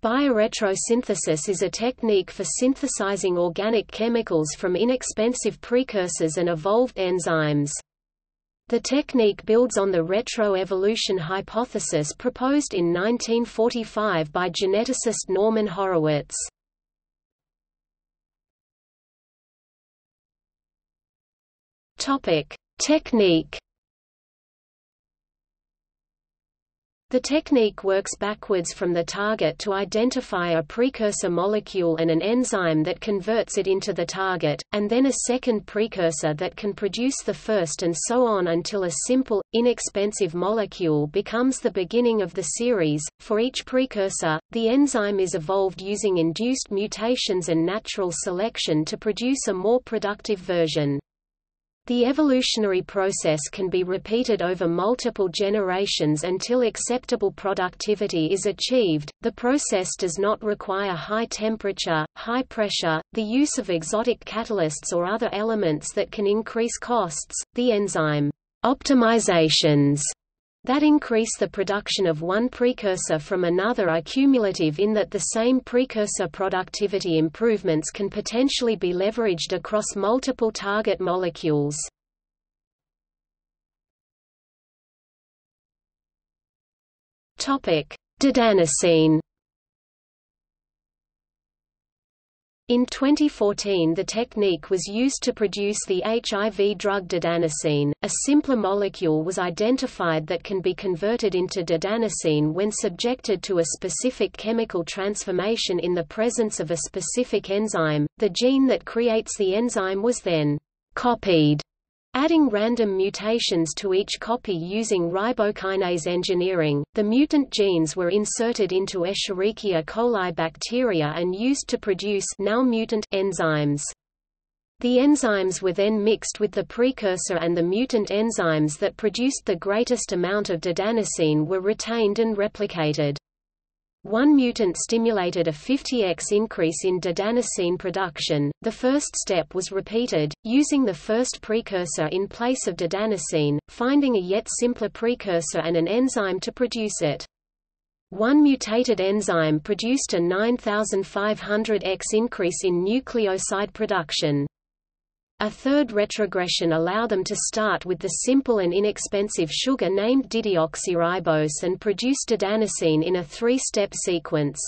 Bioretrosynthesis is a technique for synthesizing organic chemicals from inexpensive precursors and evolved enzymes. The technique builds on the retroevolution hypothesis proposed in 1945 by geneticist Norman Horowitz. Topic: Technique The technique works backwards from the target to identify a precursor molecule and an enzyme that converts it into the target, and then a second precursor that can produce the first and so on until a simple, inexpensive molecule becomes the beginning of the series. For each precursor, the enzyme is evolved using induced mutations and natural selection to produce a more productive version. The evolutionary process can be repeated over multiple generations until acceptable productivity is achieved. The process does not require high temperature, high pressure, the use of exotic catalysts or other elements that can increase costs. The enzyme optimizations that increase the production of one precursor from another are cumulative in that the same precursor productivity improvements can potentially be leveraged across multiple target molecules. Didanosine In 2014 the technique was used to produce the HIV drug didanosine. A simpler molecule was identified that can be converted into didanosine when subjected to a specific chemical transformation in the presence of a specific enzyme. The gene that creates the enzyme was then copied Adding random mutations to each copy using ribokinase engineering, the mutant genes were inserted into Escherichia coli bacteria and used to produce now mutant enzymes. The enzymes were then mixed with the precursor and the mutant enzymes that produced the greatest amount of didanosine were retained and replicated. One mutant stimulated a 50x increase in didanosine production. The first step was repeated, using the first precursor in place of didanosine, finding a yet simpler precursor and an enzyme to produce it. One mutated enzyme produced a 9500x increase in nucleoside production. A third retrogression allow them to start with the simple and inexpensive sugar named dideoxyribose and produce didanosine in a three-step sequence.